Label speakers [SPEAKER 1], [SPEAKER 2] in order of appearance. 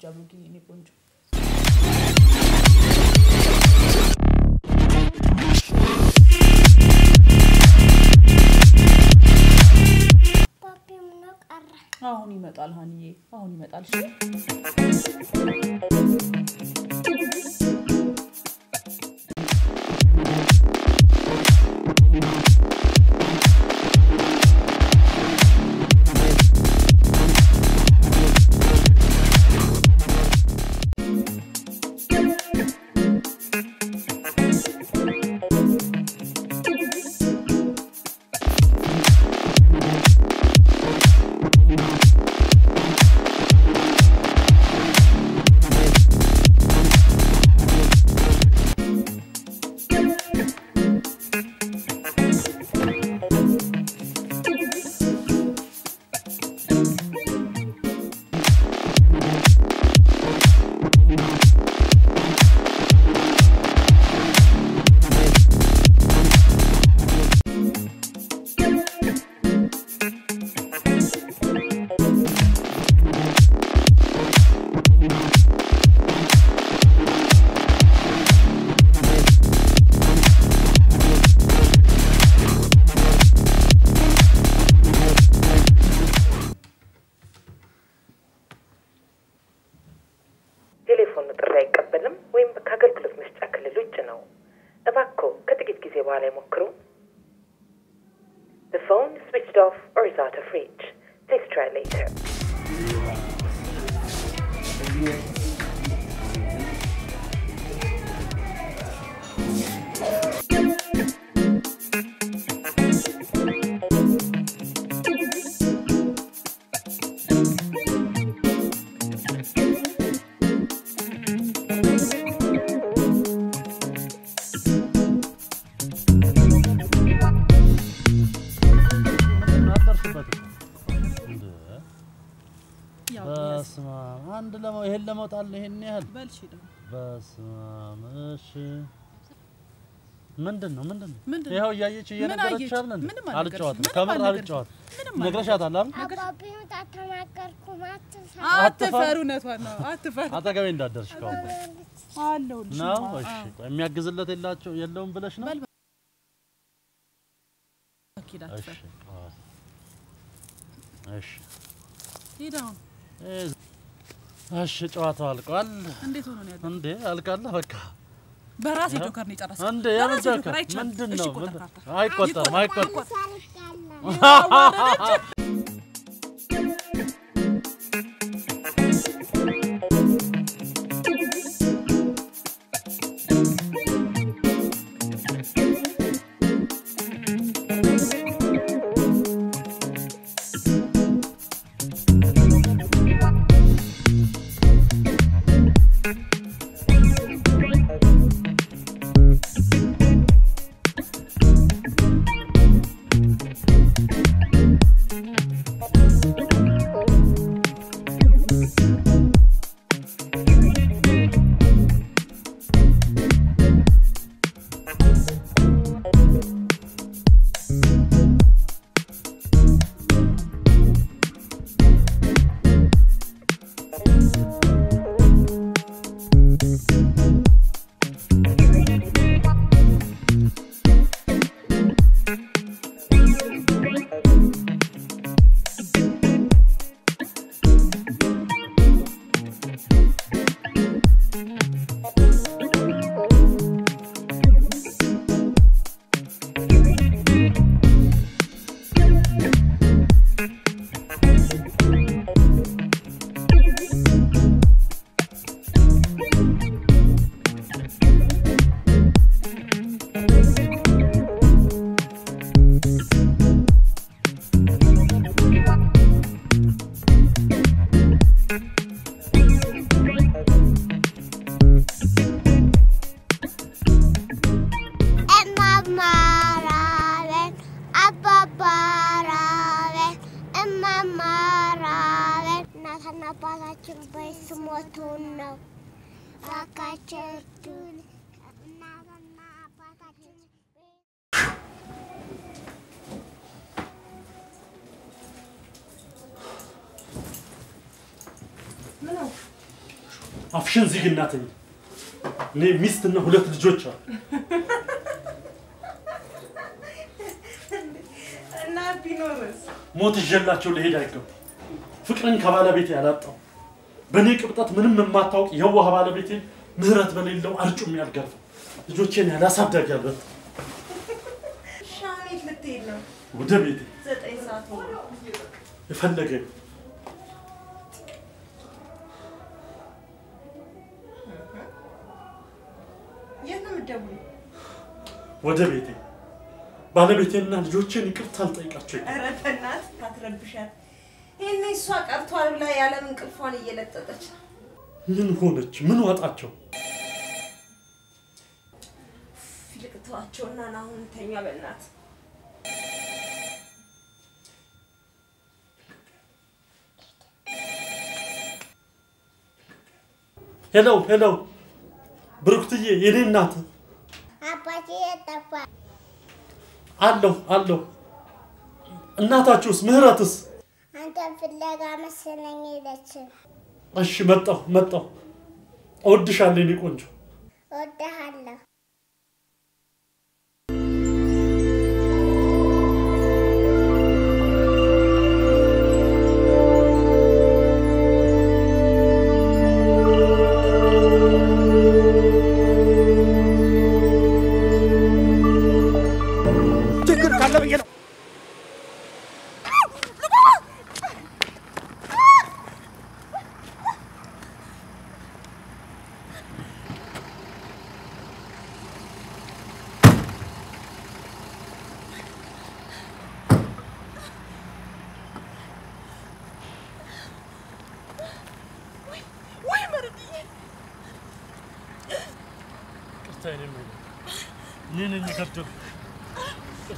[SPEAKER 1] ቁጭ ብቻ ብሩክ የኔ ቆንጆ
[SPEAKER 2] ፓፒ ምነው ቀረ?
[SPEAKER 1] አሁን ይመጣል ሀንዬ አሁን ይመጣል
[SPEAKER 3] The phone switched off or is out of reach. Please try later.
[SPEAKER 4] ይሄን ለመውጣት ይሄን ያህል?
[SPEAKER 1] በልሽ ደግሞ
[SPEAKER 4] በስመ አብ። እሺ። ምንድን ነው? ምንድን ነው?
[SPEAKER 1] ምንድን ነው?
[SPEAKER 4] ይኸው እያየች እየነገረች? አይደል አልጨዋትም። ከምር አልጨዋትም።
[SPEAKER 1] ምንም
[SPEAKER 4] ነግረሻታል አይደል
[SPEAKER 1] አትፈሩ። እውነቷን ነው። አትፈሩ።
[SPEAKER 4] አጠገቤ እንዳደርሽ ከአሁን
[SPEAKER 1] አለሁልሽ።
[SPEAKER 4] ነው? እሺ የሚያግዝለት የላቸው የለውም ብለሽ ነው? እሺ እሺ።
[SPEAKER 1] ሂድ አሁን።
[SPEAKER 4] እ- እሺ ጨዋታው አልቋል።
[SPEAKER 1] እንዴት ሆኖ ነው ያለው
[SPEAKER 4] እንዴ አልቃለ በቃ።
[SPEAKER 1] በራሴ ጆከር ነው የጨረስኩት።
[SPEAKER 4] እንዴ የምን ጆከር ምንድን ነው አይቆጠርም አይቆጠርም
[SPEAKER 2] አባታችን በስሞቱን ነው እርዱን። እናትና አባታችን
[SPEAKER 5] አፍሽን ዝግ እናትኝ። እኔ ሚስትና ሁለት ልጆች አሉ።
[SPEAKER 6] እና ቢኖርስ
[SPEAKER 5] ሞት ይዤላቸው ልሄድ አይገባም። ፍቅርን ከባለቤቴ ያላጣው በእኔ ቅብጠት ምንም የማታውቅ የዋህ ባለቤቴን ምህረት በሌለው አርጩም ያልገርፈው ልጆቼን ያላሳደግ ያልበት
[SPEAKER 6] ሻውን የት ልትሄድ ነው?
[SPEAKER 5] ወደ ቤቴ
[SPEAKER 6] ዘጠኝ ሰዓት
[SPEAKER 5] የፈለገ? ወደ ቤቴ ባለቤቴንና ልጆቼን ይቅርታ አልጠይቃቸው
[SPEAKER 6] ኧረ በእናትህ አትረብሻት። ይሄኔ እሷ ቀርቷል ብላ ያለም እንቅልፏን እየለጠጠች ነው።
[SPEAKER 5] ምን ሆነች? ምን ዋጣቸው?
[SPEAKER 6] ይልቅ ተዋቸውና ና አሁን ተኛ በእናትህ።
[SPEAKER 5] ሄሎ ሄሎ፣ ብሩክትዬ የኔ እናት
[SPEAKER 2] አባቴ የጠፋ
[SPEAKER 5] አለሁ አለሁ። እናታችሁስ ምህረትስ?
[SPEAKER 2] አንተን ፍለጋ መሰለኝ ሄደች።
[SPEAKER 5] እሺ መጣሁ መጣሁ። እወድሻለሁ የኔ ቆንጆ።
[SPEAKER 2] እወድሃለሁ።
[SPEAKER 5] Не-не-не, как
[SPEAKER 6] тут. Что?